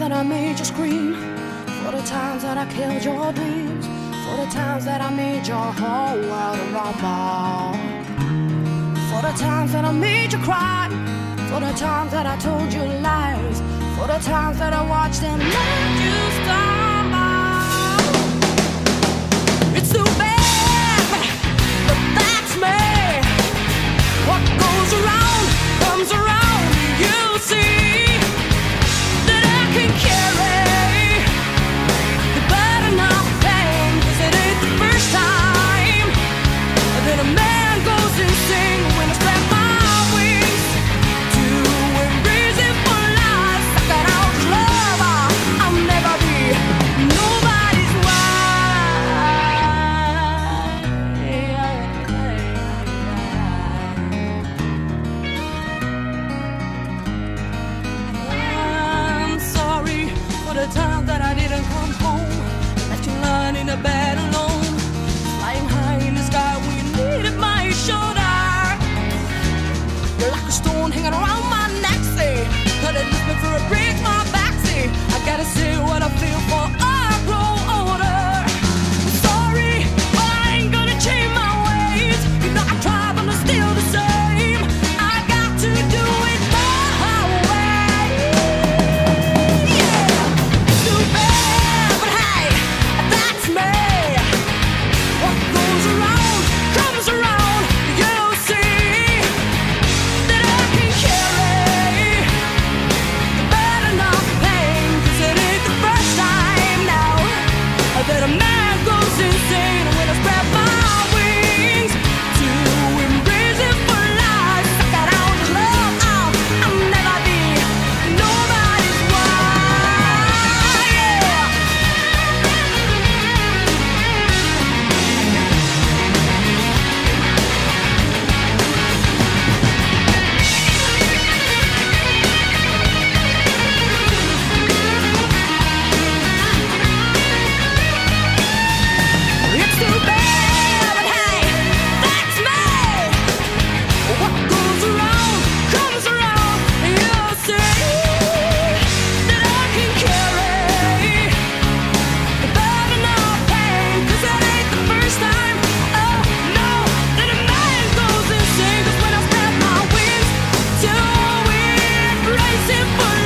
that I made you scream, for the times that I killed your dreams, for the times that I made your whole world a rumble, for the times that I made you cry, for the times that I told you lies, for the times that I watched them. let time that I didn't come home. Left you lying in the bed alone. Flying high in the sky when you needed my shoulder. You're like a stone hanging around my live for